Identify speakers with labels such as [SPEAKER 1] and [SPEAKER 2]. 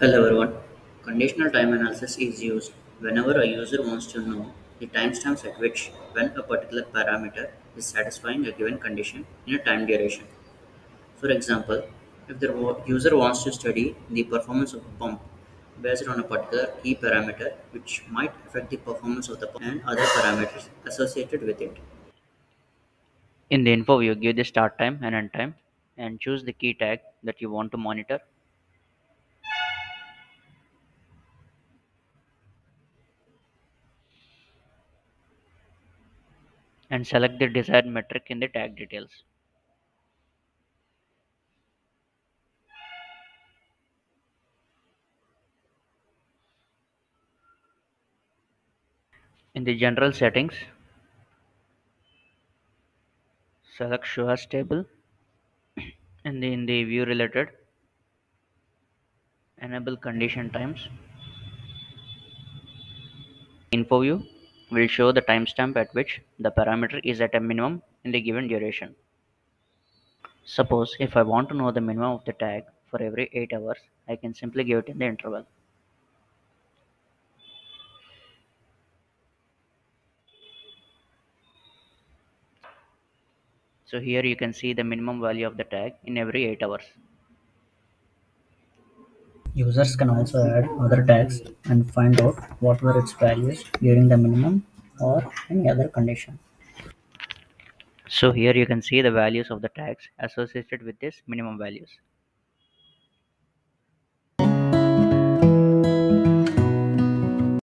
[SPEAKER 1] Hello everyone. Conditional time analysis is used whenever a user wants to know the timestamps at which when a particular parameter is satisfying a given condition in a time duration. For example, if the user wants to study the performance of a pump based on a particular key parameter which might affect the performance of the pump and other parameters associated with it.
[SPEAKER 2] In the info view, give the start time and end time and choose the key tag that you want to monitor and select the desired metric in the tag details. In the general settings, select show as table and in the view related, enable condition times. Info view will show the timestamp at which the parameter is at a minimum in the given duration. Suppose if I want to know the minimum of the tag for every 8 hours, I can simply give it in the interval. So here you can see the minimum value of the tag in every 8 hours.
[SPEAKER 3] Users can also add other tags and find out what were its values during the minimum or any other condition.
[SPEAKER 2] So here you can see the values of the tags associated with this minimum values.